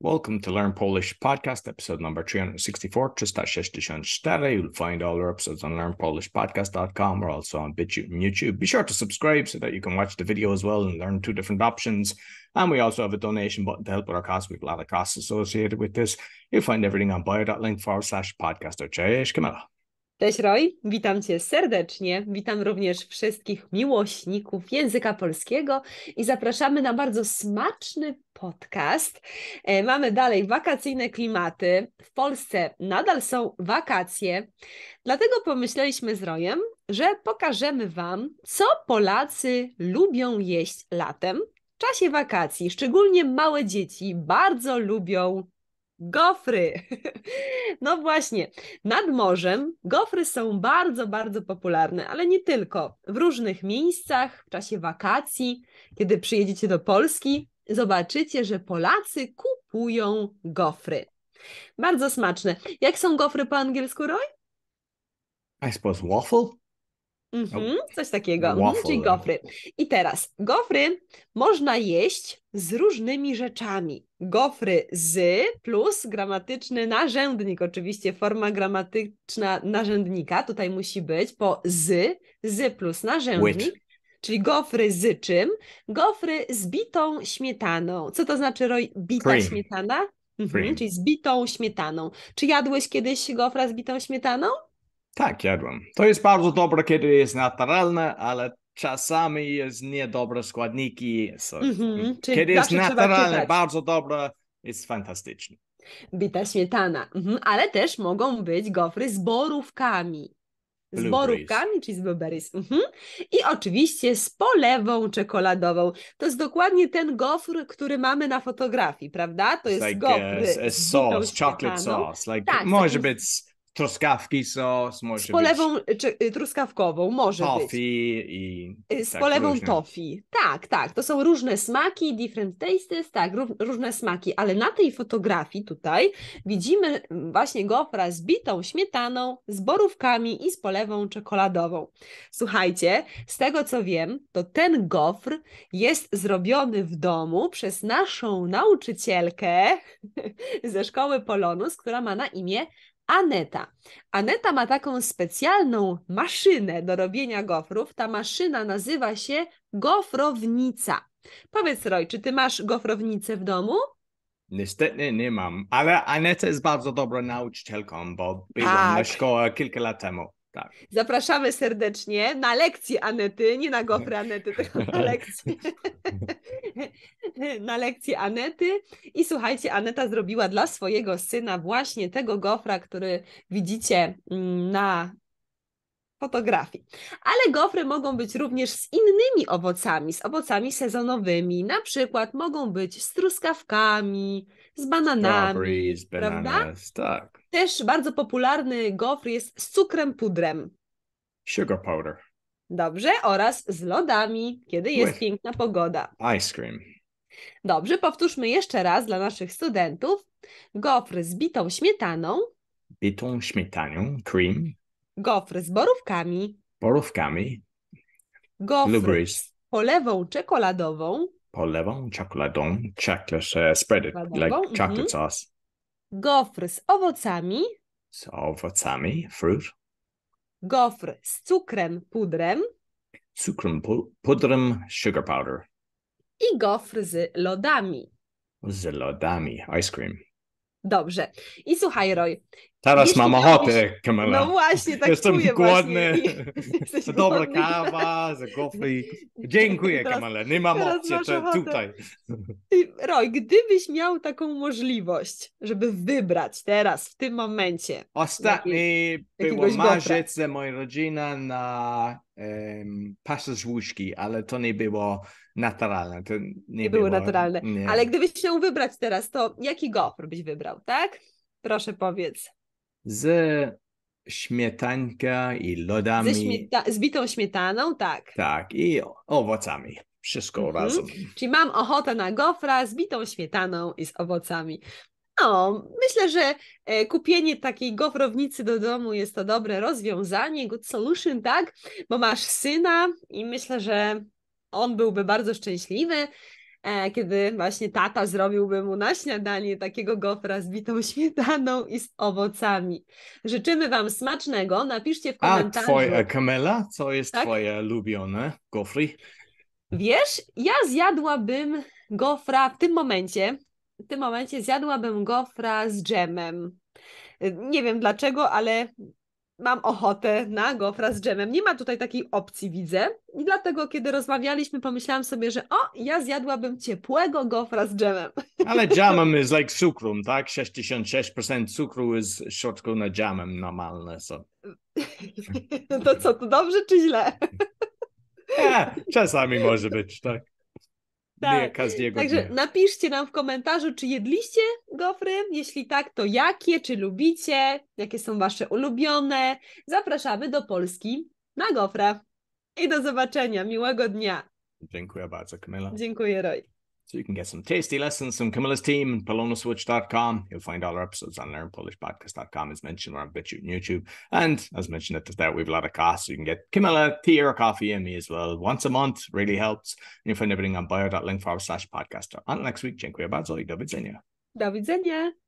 Welcome to Learn Polish podcast, episode number 364, 364. You'll find all our episodes on learnpolishpodcast.com or also on BitChute and YouTube. Be sure to subscribe so that you can watch the video as well and learn two different options. And we also have a donation button to help with our costs. We have a lot of costs associated with this. You'll find everything on bio.link forward slash podcast. Cześć, Camilla. Cześć Roy, witam Cię serdecznie. Witam również wszystkich miłośników języka polskiego i zapraszamy na bardzo smaczny podcast. E, mamy dalej wakacyjne klimaty. W Polsce nadal są wakacje, dlatego pomyśleliśmy z Rojem, że pokażemy Wam, co Polacy lubią jeść latem w czasie wakacji. Szczególnie małe dzieci bardzo lubią Gofry. No właśnie, nad morzem gofry są bardzo, bardzo popularne, ale nie tylko. W różnych miejscach, w czasie wakacji, kiedy przyjedziecie do Polski, zobaczycie, że Polacy kupują gofry. Bardzo smaczne. Jak są gofry po angielsku, Roy? I suppose waffle? Mhm, coś takiego, mhm, czyli gofry. I teraz, gofry można jeść z różnymi rzeczami. Gofry z plus gramatyczny narzędnik, oczywiście forma gramatyczna narzędnika tutaj musi być po z, z plus narzędnik. With. Czyli gofry z czym? Gofry z bitą śmietaną. Co to znaczy, Roy, bita Cream. śmietana? Mhm, czyli z bitą śmietaną. Czy jadłeś kiedyś gofra z bitą śmietaną? Tak, jadłem. To jest bardzo dobre, kiedy jest naturalne, ale czasami jest niedobre składniki. So, mm-hmm. Kiedy jest naturalne, bardzo dobre, jest fantastyczne. Bita śmietana, mhm. ale też mogą być gofry z borówkami. Z borówkami, czyli z blueberries. Mhm. I oczywiście z polewą czekoladową. To jest dokładnie ten gofr, który mamy na fotografii, prawda? To jest like gofr a, a sauce, chocolate sauce. Like, tak, może być truskawki sos, może Z polewą być... czy, y, truskawkową, może toffee być. i... Y, z tak, polewą różne. toffee. Tak, tak. To są różne smaki, different tastes, tak, różne smaki, ale na tej fotografii tutaj widzimy właśnie gofra z bitą śmietaną, z borówkami i z polewą czekoladową. Słuchajcie, z tego co wiem, to ten gofr jest zrobiony w domu przez naszą nauczycielkę ze szkoły Polonus, która ma na imię Aneta. Aneta ma taką specjalną maszynę do robienia gofrów. Ta maszyna nazywa się gofrownica. Powiedz Roy, czy ty masz gofrownicę w domu? Niestety nie mam, ale Aneta jest bardzo dobrą nauczycielką, bo byłam tak. na szkołę kilka lat temu. Tak. Zapraszamy serdecznie na lekcję Anety, nie na gofry Anety, tylko na lekcję. na lekcję Anety. I słuchajcie, Aneta zrobiła dla swojego syna właśnie tego gofra, który widzicie mm, na fotografii. Ale gofry mogą być również z innymi owocami, z owocami sezonowymi. Na przykład mogą być z truskawkami, z bananami, prawda? tak. Też bardzo popularny gofr jest z cukrem pudrem. Sugar powder. Dobrze, oraz z lodami, kiedy jest With piękna pogoda. Ice cream. Dobrze, powtórzmy jeszcze raz dla naszych studentów. Gofry z bitą śmietaną. Bitą śmietaną, cream. Gofry z borówkami. Borówkami. Gofry z polewą czekoladową. Polewą czekoladą. Chocolate uh, spread it like chocolate mm -hmm. sauce. Gofry z owocami. Z owocami, fruit. Gofry z cukrem, pudrem. Cukrem, pudrem, sugar powder. I gofry z lodami. Z lodami, ice cream. Dobrze. I słuchaj, Roy. Teraz mam ochotę, Kamila. No właśnie, tak Jestem czuję głodny. To dobra kawa, za gofry. Dziękuję, teraz, Kamila. Nie mam opcji tutaj. Roy, gdybyś miał taką możliwość, żeby wybrać teraz, w tym momencie. Ostatni było marzec ze moją rodziną na um, pasaż łóżki, ale to nie było naturalne. To nie, nie było, było naturalne. Nie. Ale gdybyś chciał wybrać teraz, to jaki gofr byś wybrał, tak? Proszę powiedz. Z śmietanka i lodami. Ze śmieta z bitą śmietaną, tak. Tak, i owocami. Wszystko mhm. razem. Czyli mam ochotę na gofra z bitą śmietaną i z owocami. No, myślę, że e, kupienie takiej gofrownicy do domu jest to dobre rozwiązanie, good solution, tak? Bo masz syna i myślę, że on byłby bardzo szczęśliwy. E, kiedy właśnie tata zrobiłby mu na śniadanie takiego gofra z bitą śmietaną i z owocami. Życzymy Wam smacznego. Napiszcie w komentarzu. A twoja Kamela, co jest Tak? twoje ulubione gofry? Wiesz, ja zjadłabym gofra w tym momencie. W tym momencie zjadłabym gofra z dżemem. Nie wiem dlaczego, ale mam ochotę na gofra z dżemem. Nie ma tutaj takiej opcji, widzę. I dlatego, kiedy rozmawialiśmy, pomyślałam sobie, że o, ja zjadłabym ciepłego gofra z dżemem. Ale jamem jest like cukrem, tak? 66% cukru jest w środku na jamem normalne. So. To co, to dobrze czy źle? Ja, czasami może być, tak? Tak. Każdego Także dnia. napiszcie nam w komentarzu, czy jedliście gofry? Jeśli tak, to jakie? Czy lubicie? Jakie są wasze ulubione? Zapraszamy do Polski na gofra. I do zobaczenia. Miłego dnia. Dziękuję bardzo, Camilla. Dziękuję, Roy. So you can get some tasty lessons from Camilla's team and polonaswitch.com. You'll find all our episodes on learnpolishpodcast.com as mentioned. We're on BitChute and YouTube. And as mentioned at the start, we have a lot of costs. You can get Camilla tea or coffee and me as well once a month. Really helps. And you'll find everything on bio.link forward slash podcast. Until next week, dziękuję bardzo i do widzenia. Do widzenia.